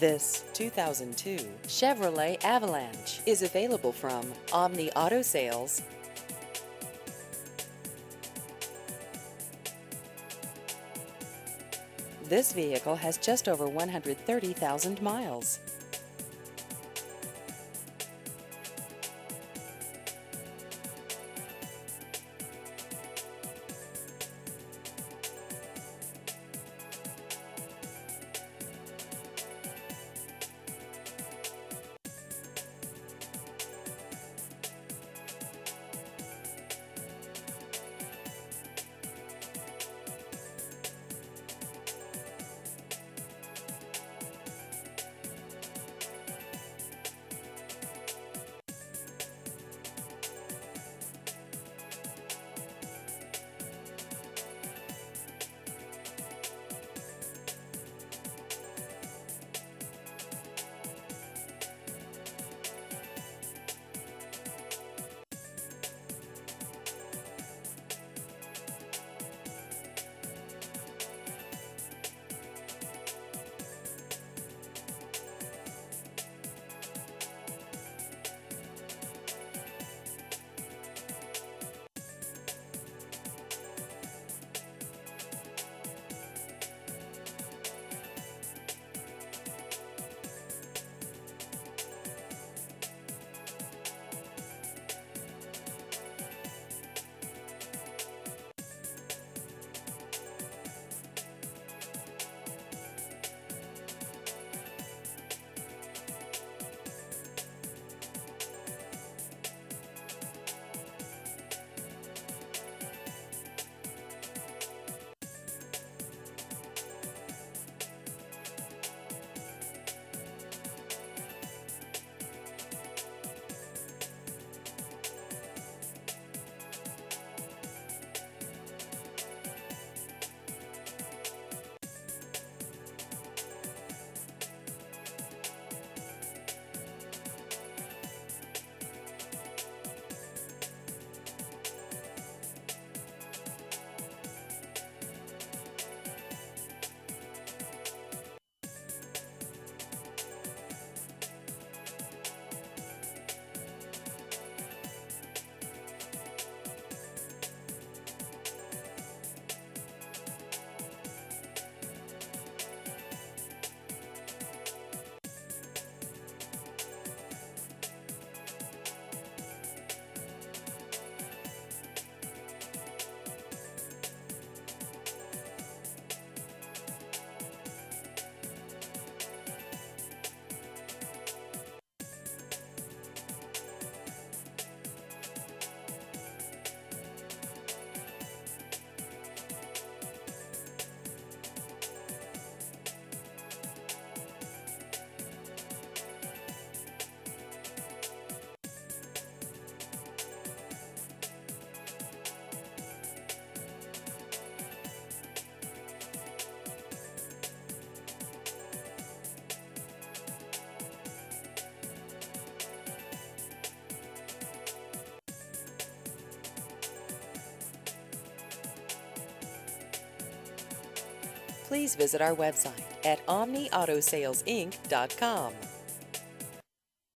This 2002 Chevrolet Avalanche is available from Omni Auto Sales. This vehicle has just over 130,000 miles. Please visit our website at omniautosalesinc.com.